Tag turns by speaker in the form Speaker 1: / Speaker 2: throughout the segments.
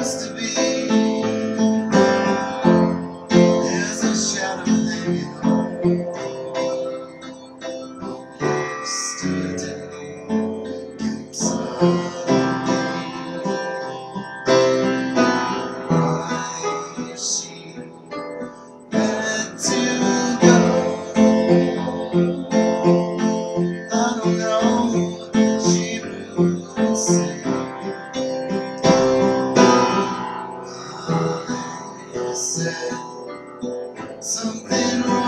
Speaker 1: just said something wrong.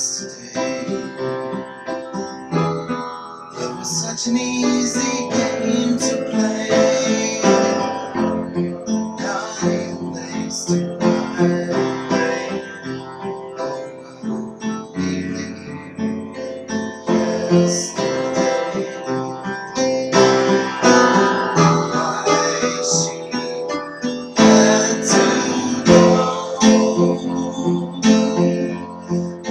Speaker 1: yesterday. Love was such an easy